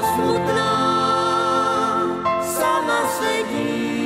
smutná, sama sedí.